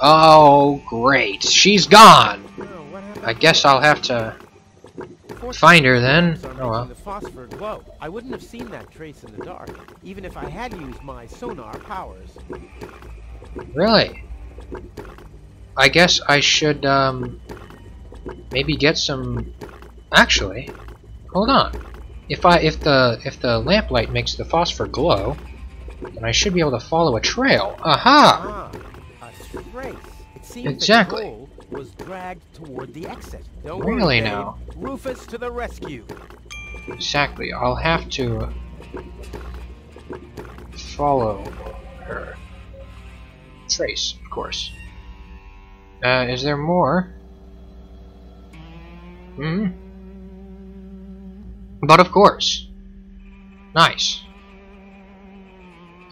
Oh, great. She's gone. I guess I'll have to find her then. Oh well. The phosphor glow. I wouldn't have seen that trace in the dark, even if I had used my sonar powers. Really? I guess I should, um, maybe get some. Actually, hold on. If I if the if the lamplight makes the phosphor glow, then I should be able to follow a trail. Aha! Ah, It seems Exactly. the goal was dragged toward the exit. Don't Really worry, now? Rufus to the rescue. Exactly. I'll have to follow her trace, of course. Uh, is there more? Hmm. But of course. Nice.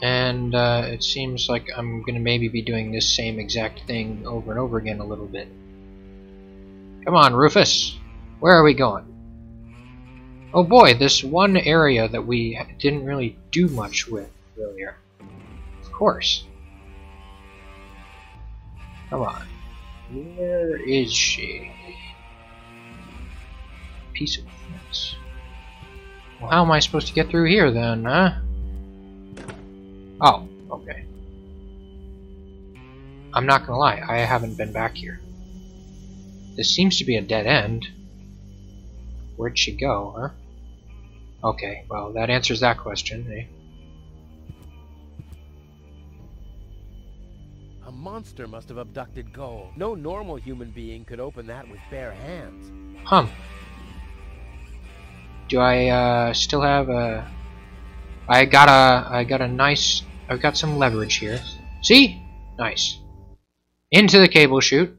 And uh, it seems like I'm gonna maybe be doing this same exact thing over and over again a little bit. Come on, Rufus. Where are we going? Oh boy, this one area that we didn't really do much with earlier. Of course. Come on. Where is she? Piece of fence. Well, how am I supposed to get through here then, huh? Oh, okay. I'm not gonna lie, I haven't been back here. This seems to be a dead end. Where'd she go, huh? Okay, well, that answers that question, eh? A monster must have abducted Goal. No normal human being could open that with bare hands. Hum. Do I uh, still have a? I got a. I got a nice. I've got some leverage here. See? Nice. Into the cable chute.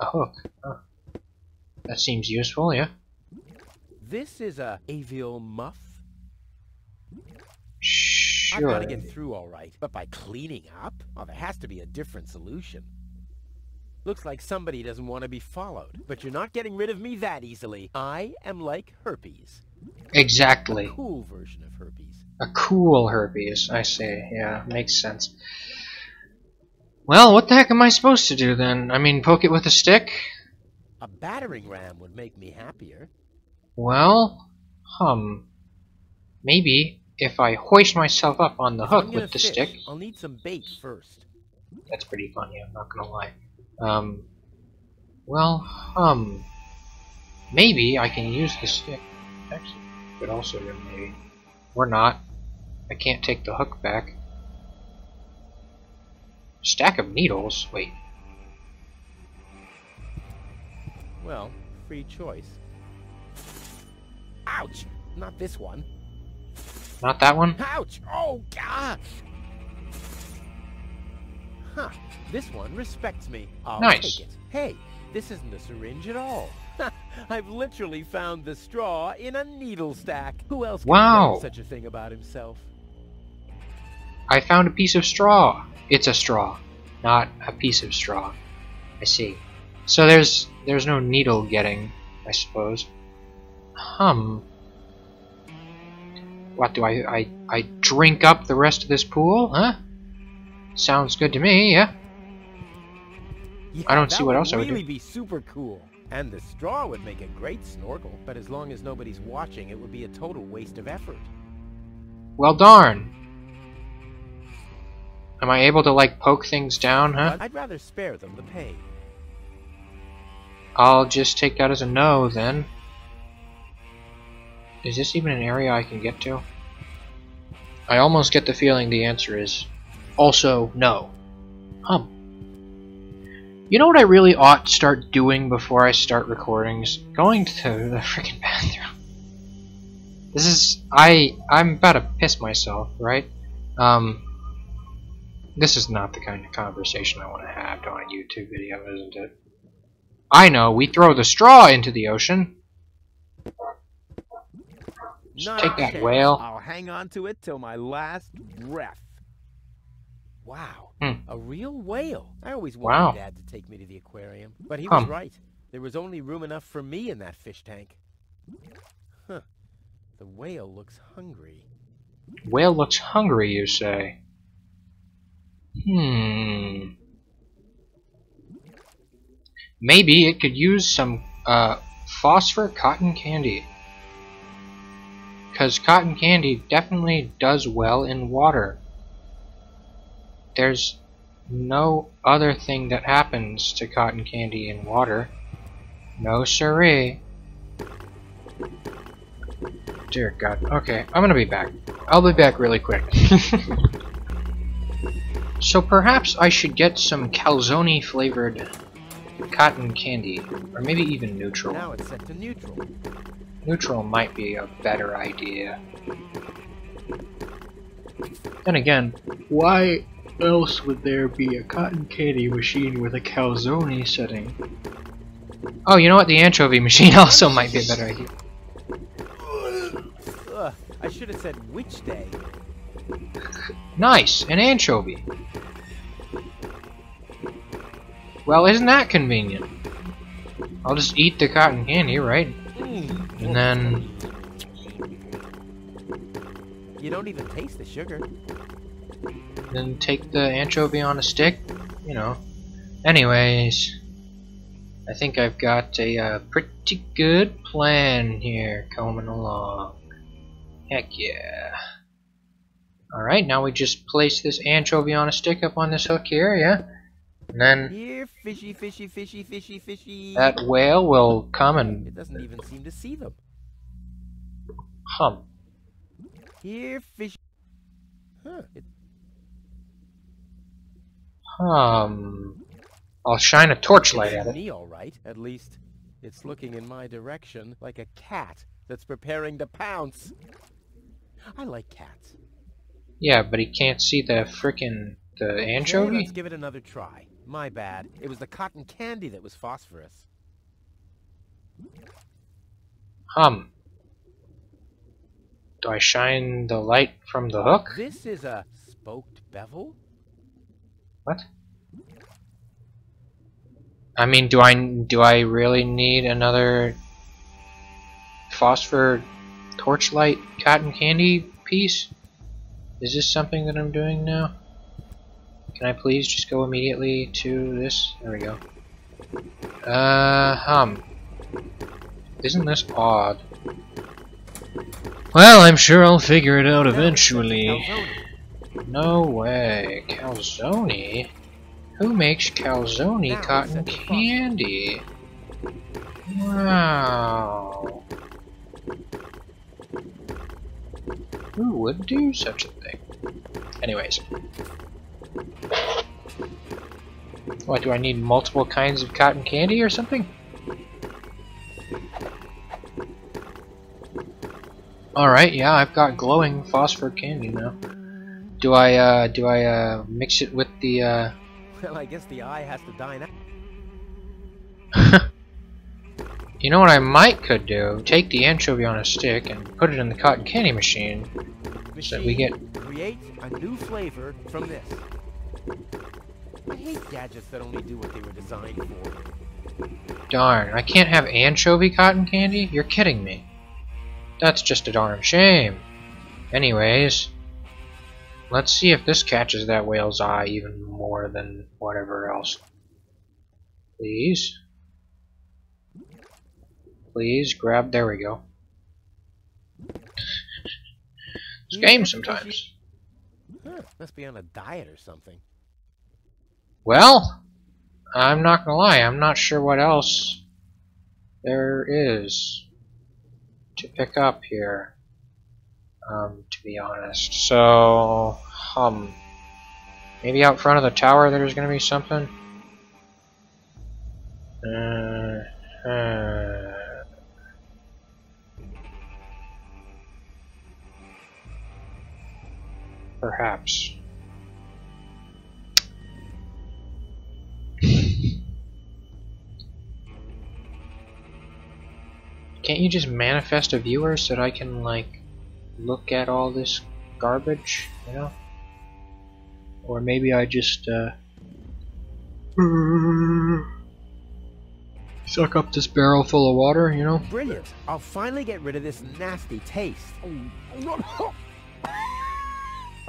A hook. Huh. That seems useful, yeah. This is a avial muff. Sure. I've got to get through all right, but by cleaning up, oh, there has to be a different solution. Looks like somebody doesn't want to be followed, but you're not getting rid of me that easily. I am like herpes. Exactly. Cool version of herpes. A cool herpes, I say. Yeah, makes sense. Well, what the heck am I supposed to do then? I mean, poke it with a stick? A battering ram would make me happier. Well, hum. Maybe if I hoist myself up on the If hook with the fish, stick. I'll need some bait first. That's pretty funny, I'm not gonna lie. Um, well, hum. Maybe I can use the stick. Actually, but also maybe. Or not. I can't take the hook back. Stack of needles? Wait. Well, free choice. Ouch! Not this one. Not that one? Ouch! Oh, gosh! Huh. This one respects me. I'll Nice. take it. Hey, this isn't a syringe at all. I've literally found the straw in a needle stack. Who else can Wow. such a thing about himself? I found a piece of straw. It's a straw, not a piece of straw. I see. So there's there's no needle getting, I suppose. Hum. What do I I I drink up the rest of this pool? Huh? Sounds good to me. Yeah. Yeah, I don't see what else I would do. really be super cool. And the straw would make a great snorkel, but as long as nobody's watching, it would be a total waste of effort. Well, darn. Am I able to like poke things down? Huh? I'd rather spare them the pain. I'll just take that as a no then. Is this even an area I can get to? I almost get the feeling the answer is also no. Hum. You know what I really ought to start doing before I start recordings? Going to the freaking bathroom. This is I I'm about to piss myself, right? Um this is not the kind of conversation I want to have on a YouTube video, isn't it? I know, we throw the straw into the ocean. Just Not take that whale. I'll hang on to it till my last breath. Wow, Hmm. a real whale. I always wanted Wow. Dad to take me to the aquarium, but he was right. There was only room enough for me in that fish tank. Huh. The whale looks hungry. Whale looks hungry, you say. Hmm. Maybe it could use some uh, phosphor cotton candy. Because cotton candy definitely does well in water. There's no other thing that happens to cotton candy in water. No siree. Dear God. Okay, I'm gonna be back. I'll be back really quick. so perhaps I should get some calzone flavored cotton candy, or maybe even neutral. Now it's set to neutral. Neutral might be a better idea. Then again, why else would there be a cotton candy machine with a calzone setting? Oh, you know what? The anchovy machine also might be a better idea. Ugh, I should have said which day. Nice, an anchovy. Well, isn't that convenient? I'll just eat the cotton candy, right? Mm. And then, You don't even taste the sugar. then take the anchovy on a stick. You know. Anyways, I think I've got a uh, pretty good plan here coming along. Heck yeah. Alright, now we just place this anchovy on a stick up on this hook here, yeah? And then Here, fishy, fishy, fishy, fishy, fishy. that whale will come and... It doesn't even seem to see them. hum. Here, fishy. Huh. It. I'll shine a torchlight at it. me, all right. At least, it's looking in my direction like a cat that's preparing to pounce. I like cats. Yeah, but he can't see the frickin' the anchovy? let's give it another try. My bad. It was the cotton candy that was phosphorus. Hum. Do I shine the light from the hook? This is a spoked bevel? What? I mean, do I do I really need another phosphor torchlight cotton candy piece? Is this something that I'm doing now? Can I please just go immediately to this? There we go. Uh, hum. Isn't this odd? Well, I'm sure I'll figure it out Now it's set to eventually. No way. Calzone? Who makes calzone cotton set to phosphor. candy? Wow. Who would do such a thing? Anyways. What, do I need multiple kinds of cotton candy or something? Alright, yeah, I've got glowing phosphor candy now. Do I, uh, do I, uh, mix it with the, uh... Well, I guess the eye has to dine out. you know what I might could do? Take the anchovy on a stick and put it in the cotton candy machine. So that we get- create a new flavor from this. I hate gadgets that only do what they were designed for. Darn, I can't have anchovy cotton candy? You're kidding me. That's just a darn shame. Anyways, let's see if this catches that whale's eye even more than whatever else. Please. Please grab, there we go. This game sometimes. Huh, must be on a diet or something. Well, I'm not gonna lie, I'm not sure what else there is to pick up here. Um, to be honest. So, um, maybe out front of the tower there's gonna be something? Uh, uh, perhaps. Can't you just manifest a viewer so that I can, like, look at all this garbage, you know? Or maybe I just, uh... Suck up this barrel full of water, you know? Brilliant! I'll finally get rid of this nasty taste.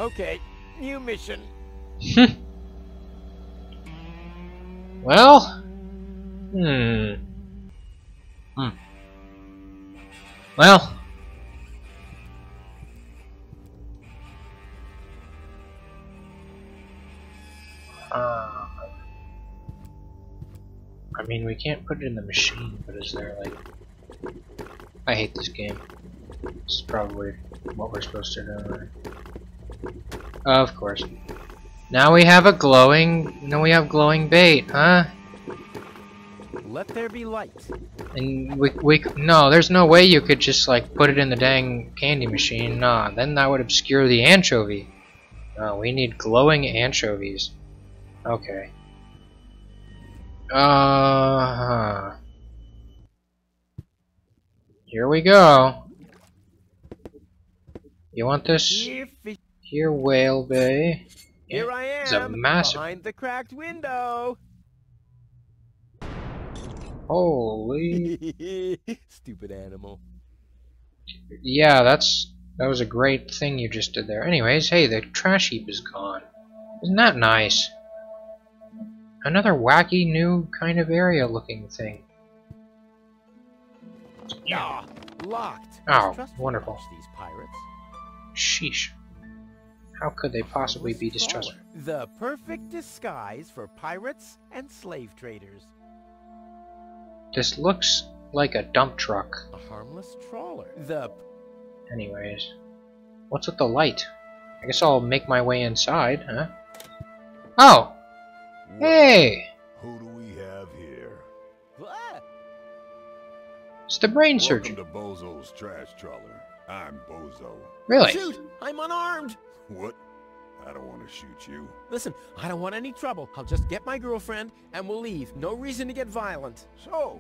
Okay, new mission. Well, hmm. Hmm. Well. Uh, I mean, we can't put it in the machine, but is there like... I hate this game. This is probably what we're supposed to do. Of course. Now we have a glowing... Now we have glowing bait, huh? Let there be light. And we, we... No, there's no way you could just, like, put it in the dang candy machine. Nah, then that would obscure the anchovy. No, we need glowing anchovies. Okay. Uh... Here we go. You want this? Here, Whale Bay. here I am. It's a massive- Behind the cracked window. Holy... Stupid animal. Yeah, that's... That was a great thing you just did there. Anyways, hey, the trash heap is gone. Isn't that nice? Another wacky new kind of area looking thing. Yeah, locked. Oh, wonderful. These pirates. Sheesh. How could they possibly be distrustful? The perfect disguise for pirates and slave traders. This looks like a dump truck. A harmless trawler. The Anyways. What's with the light? I guess I'll make my way inside, huh? Oh! Hey! Who do we have here? what? It's the brain surgeon. Welcome surgeon. to Bozo's trash trawler. I'm Bozo. Really? Shoot! I'm unarmed. What? I don't want to shoot you. Listen, I don't want any trouble. I'll just get my girlfriend and we'll leave. No reason to get violent. So,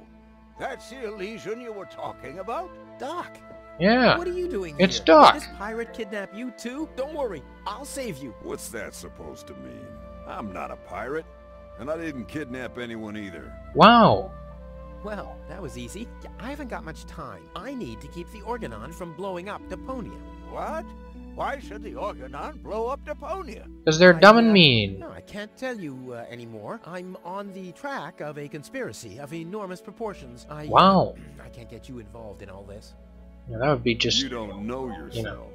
that's the illusion you were talking about? Doc, Yeah. what are you doing It's here? Doc. Did this pirate kidnap you too? Don't worry, I'll save you. What's that supposed to mean? I'm not a pirate, and I didn't kidnap anyone either. Wow. Well, that was easy. I haven't got much time. I need to keep the Organon from blowing up Deponia. What? Why should the Organon blow up Deponia? Because they're I, dumb uh, and mean. No, I can't tell you uh, anymore. I'm on the track of a conspiracy of enormous proportions. I, uh, Wow. I can't get you involved in all this. Yeah, that would be just... you don't know yourself, you know.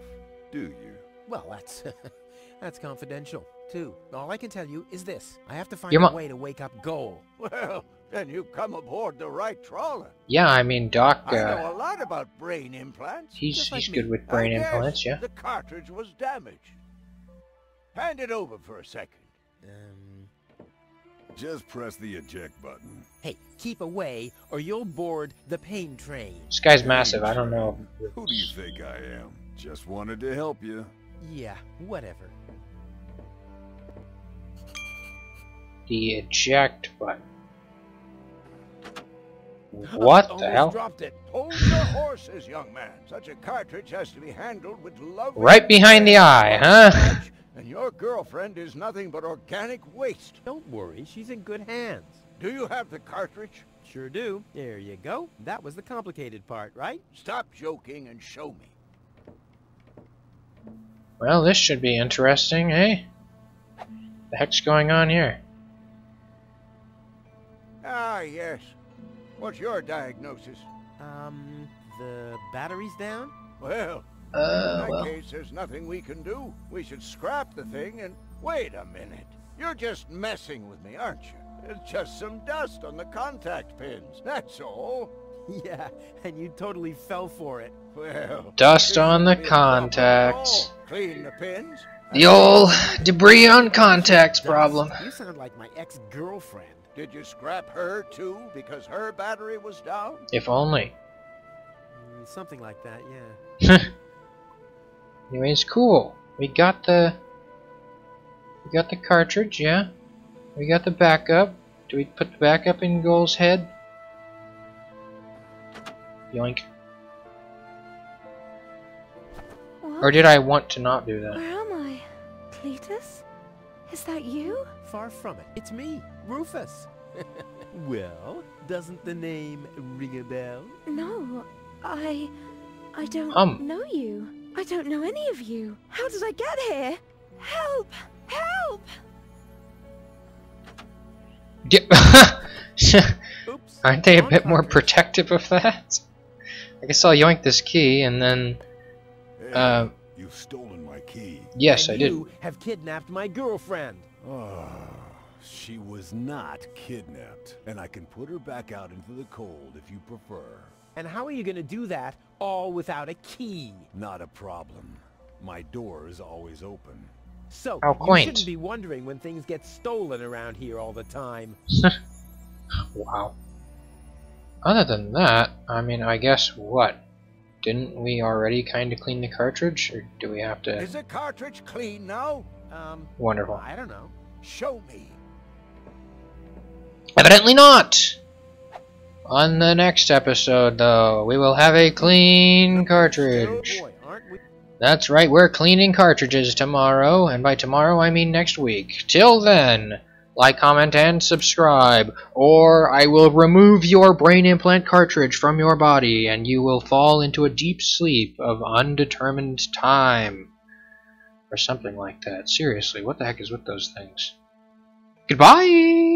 do you? Well, that's that's confidential too. All I can tell you is this: I have to find Your a way to wake up Goal. Well, then you've come aboard the right trawler. Yeah, I mean, Doc, I uh, know a lot about brain implants. he's, just like he's me. good with I brain guess implants, yeah. The cartridge was damaged. Hand it over for a second. Um, Just press the eject button. hey, keep away, or you'll board the pain train. This guy's massive, I don't know. Who do you think I am? Just wanted to help you. Yeah, whatever. The eject button. What the hell? Dropped it. Hold your horses, young man. Such a cartridge has to be handled with love. Right behind the eye, huh? And your girlfriend is nothing but organic waste. Don't worry, she's in good hands. Do you have the cartridge? Sure do. There you go. That was the complicated part, right? Stop joking and show me. Well, this should be interesting, eh? The heck's going on here? Ah, yes. What's your diagnosis? Um, the battery's down. Well, in Uh, that well. case, there's nothing we can do. We should scrap the thing and wait a minute. You're just messing with me, aren't you? It's just some dust on the contact pins. That's all. Yeah, and you totally fell for it. Well, Dust on the shouldn't be a problem at contacts. Clean the pins. The old debris on contacts problem. You sound like my ex-girlfriend. Did you scrap her too because her battery was down? If only. Mm, Something like that, yeah. Anyways, cool. We got the... We got the cartridge, yeah? We got the backup. Do we put the backup in Goal's head? Yoink. Or did I want to not do that? Where am I? Cletus? Is that you? Far from it. It's me, Rufus. well, doesn't the name ring a bell? No, I. I don't Um. know you. I don't know any of you. How did I get here? Help! Help! Yeah. Oops. Aren't they a bit more protective of that? I guess I'll yoink this key and then. Uh, you've stolen my key. yes, and I did. You have kidnapped my girlfriend. Oh, she was not kidnapped, and I can put her back out into the cold if you prefer. And how are you going to do that all without a key? Not a problem. My door is always open. So, How you quaint. shouldn't be wondering when things get stolen around here all the time. Wow. Other than that, I mean, I guess what? Didn't we already kind of clean the cartridge, or do we have to? Is the cartridge clean now? Um, Wonderful. I don't know. Show me. Evidently not! On the next episode, though, we will have a clean cartridge. Oh boy, we? That's right, we're cleaning cartridges tomorrow, and by tomorrow I mean next week. Till then, like, comment, and subscribe, or I will remove your brain implant cartridge from your body, and you will fall into a deep sleep of undetermined time. Or something like that. Seriously, what the heck is with those things? Goodbye!